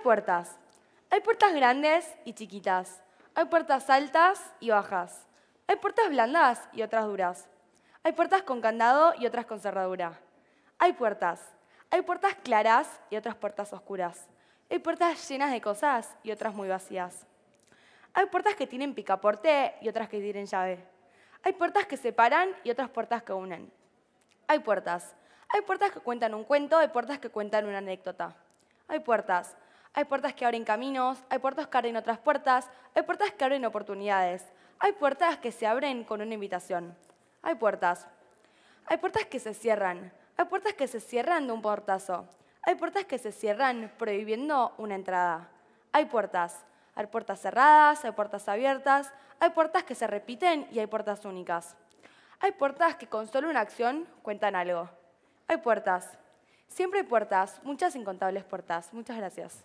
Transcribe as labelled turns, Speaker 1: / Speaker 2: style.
Speaker 1: puertas. Hay puertas grandes y chiquitas. Hay puertas altas y bajas. Hay puertas blandas y otras duras. Hay puertas con candado y otras con cerradura. Hay puertas. Hay puertas claras y otras puertas oscuras. Hay puertas llenas de cosas y otras muy vacías. Hay puertas que tienen picaporte y otras que tienen llave. Hay puertas que separan y otras puertas que unen. Hay puertas. Hay puertas que cuentan un cuento, hay puertas que cuentan una anécdota. Hay puertas. Hay puertas que abren caminos, hay puertas que abren otras puertas, hay puertas que abren oportunidades. Hay puertas que se abren con una invitación. Hay puertas. Hay puertas que se cierran. Hay puertas que se cierran de un portazo. Hay puertas que se cierran prohibiendo una entrada. Hay puertas. Hay puertas cerradas, hay puertas abiertas, hay puertas que se repiten y hay puertas únicas. Hay puertas que con solo una acción cuentan algo. Hay puertas. Siempre hay puertas, muchas incontables puertas. Muchas gracias.